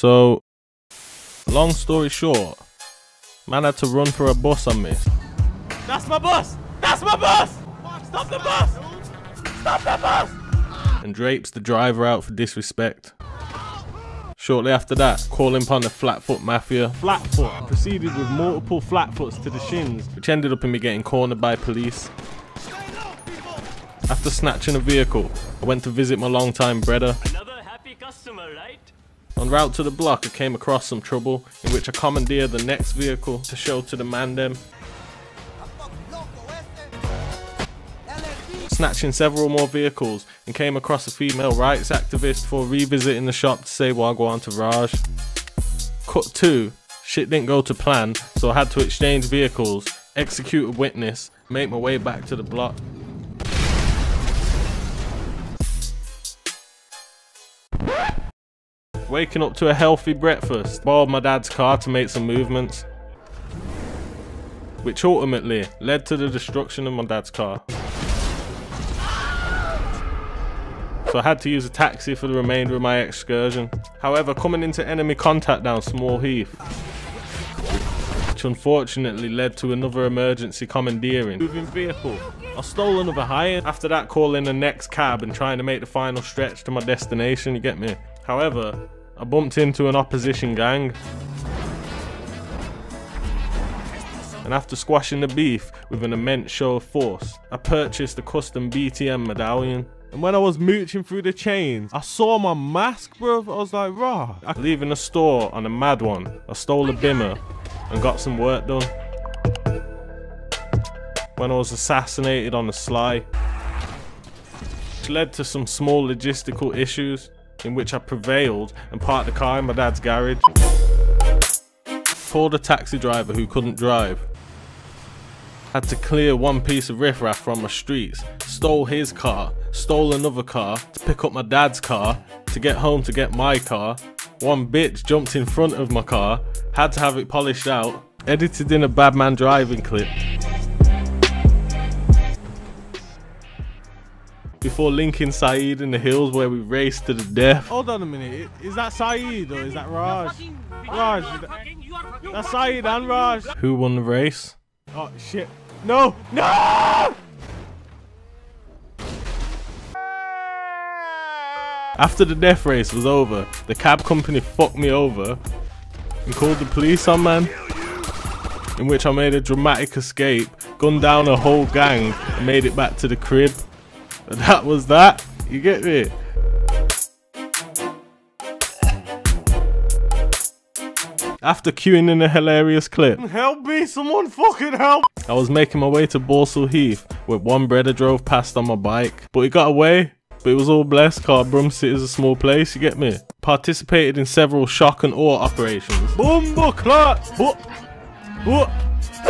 So, long story short, man had to run for a bus on me. That's my bus! That's my bus! Stop the bus! Stop the bus! and drapes the driver out for disrespect. Shortly after that, calling upon the Flatfoot Mafia, Flatfoot proceeded with multiple flatfoots to the shins, which ended up in me getting cornered by police. After snatching a vehicle, I went to visit my longtime brother. Another happy customer, right? En route to the block, I came across some trouble, in which I commandeered the next vehicle to show to the man them. Snatching several more vehicles and came across a female rights activist for revisiting the shop to say Wagwan to Raj. Cut 2, shit didn't go to plan, so I had to exchange vehicles, execute a witness, make my way back to the block. Waking up to a healthy breakfast, borrowed my dad's car to make some movements, which ultimately led to the destruction of my dad's car. So I had to use a taxi for the remainder of my excursion. However, coming into enemy contact down Small Heath, which unfortunately led to another emergency commandeering. Moving vehicle. I stole another hire. After that, calling the next cab and trying to make the final stretch to my destination, you get me? However, I bumped into an opposition gang. And after squashing the beef with an immense show of force, I purchased a custom BTM medallion. And when I was mooching through the chains, I saw my mask, bro. I was like, rah. Leaving the store on a mad one, I stole a bimmer and got some work done. When I was assassinated on the sly, which led to some small logistical issues in which I prevailed and parked the car in my dad's garage. Called a taxi driver who couldn't drive. Had to clear one piece of riffraff from my streets, stole his car, stole another car to pick up my dad's car, to get home to get my car. One bitch jumped in front of my car, had to have it polished out, edited in a bad man driving clip. Before linking Saeed in the hills where we raced to the death. Hold on a minute. Is that Saeed or is that Raj? Raj, that's Saeed and Raj. Who won the race? Oh shit. No! No! After the death race was over, the cab company fucked me over and called the police on man. In which I made a dramatic escape, gunned down a whole gang, and made it back to the crib. And that was that. You get me? After queuing in a hilarious clip, Help me! Someone fucking help! I was making my way to Balsall Heath, with one brother drove past on my bike, but he got away. But it was all blessed, cause Brumsit is a small place, you get me? Participated in several shock and awe operations. Bumbo clot!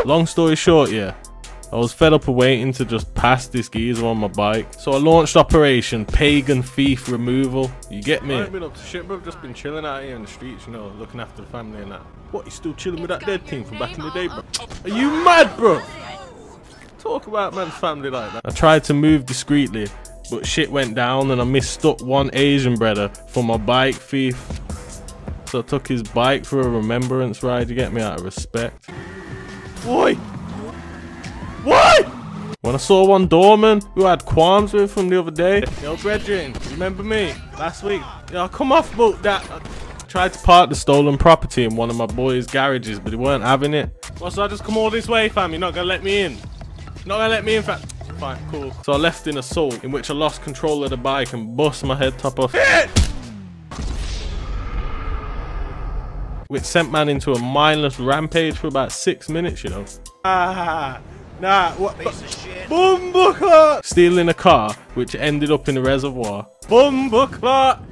Long story short, yeah. I was fed up of waiting to just pass this geezer on my bike. So I launched Operation Pagan Thief Removal. You get me? I ain't been up to shit, bro. I've just been chilling out here in the streets, you know, looking after the family and that. What, you still chilling with that dead thing from back in the day, bro? Are you mad, bro? Talk about man's family like that. I tried to move discreetly, but shit went down and I mistook one Asian brother for my bike thief. So I took his bike for a remembrance ride to get me out of respect. Boy! What? When I saw one doorman who I had qualms with from the other day, yo, brethren, remember me? Last week, yo, come off boat that. I tried to park the stolen property in one of my boys' garages, but he weren't having it. Well, so I just come all this way, fam. You're not gonna let me in. Not gonna let me in, fam. Fine, cool. So I left in assault, in which I lost control of the bike and bust my head top off. Which sent man into a mindless rampage for about six minutes, you know. Ah, nah, what? Bumbucklot! Stealing a car, which ended up in a reservoir. Bumbucklot!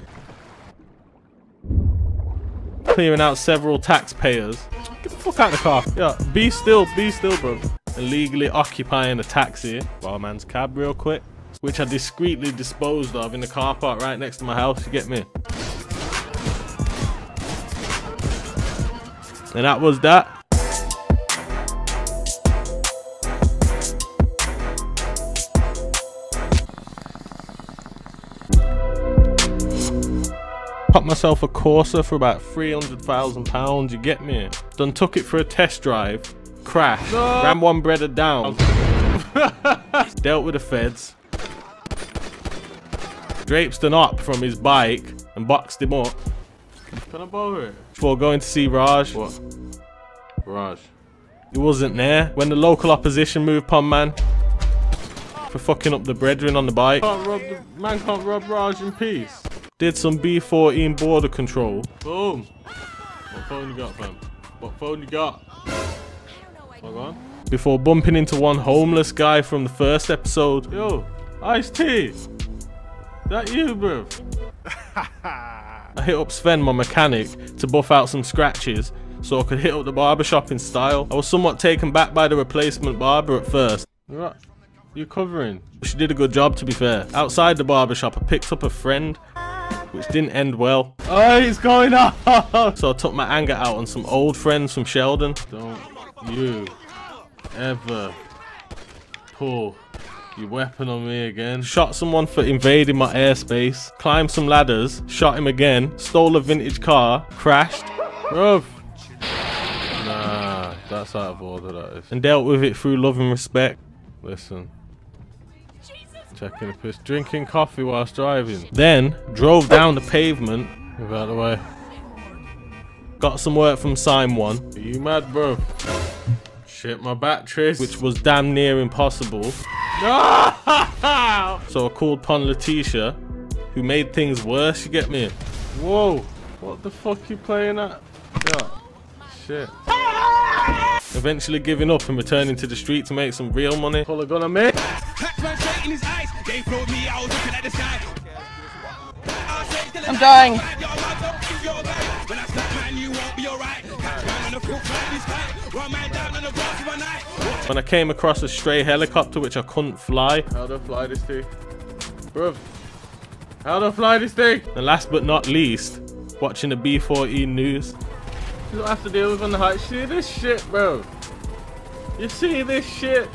Clearing out several taxpayers. Get the fuck out of the car. Yeah, be still, be still, bro. Illegally occupying a taxi, Barman's cab real quick. Which I discreetly disposed of in the car park right next to my house, you get me? And that was that. Popped myself a Corsa for about £300,000, you get me? Done took it for a test drive, crashed, ran one brother down, dealt with the feds, draped an op from his bike and boxed him up. Can I borrow it? Before going to see Raj. What? Raj. He wasn't there when the local opposition moved upon man for fucking up the brethren on the bike. Can't rob the man can't rob Raj in peace. Did some B14 border control. Boom. What phone you got, fam? What phone you got? Hold on. Before bumping into one homeless guy from the first episode. Yo, Ice T. That you, bro? I hit up Sven, my mechanic, to buff out some scratches so I could hit up the barbershop in style. I was somewhat taken back by the replacement barber at first. Right. You covering? She did a good job to be fair. Outside the barbershop, I picked up a friend, which didn't end well. Oh, he's going up! So I took my anger out on some old friends from Sheldon. Don't you ever pull your weapon on me again. Shot someone for invading my airspace, climbed some ladders, shot him again, stole a vintage car, crashed, Bruv. Nah, that's out of order, that is. and dealt with it through love and respect. Listen. Checking the piss. Drinking coffee whilst driving. Then drove down the pavement, Move out of the way. got some work from Sim One, Are you mad, bro? Shit, my batteries. which was damn near impossible. So I called upon Letitia, who made things worse, you get me? Whoa. What the fuck you playing at? Yeah. Shit. Eventually giving up and returning to the street to make some real money. Pull a gun on me. I'm dying. When I came across a stray helicopter which I couldn't fly, How do I fly this thing? Bruv. How do I fly this thing? and last but not least, watching the B14 news. You don't have to deal with on the height. See this shit, bro. You see this shit?